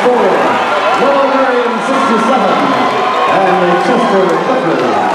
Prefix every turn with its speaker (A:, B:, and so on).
A: The score, Royal Marion 67 and Chester Clippers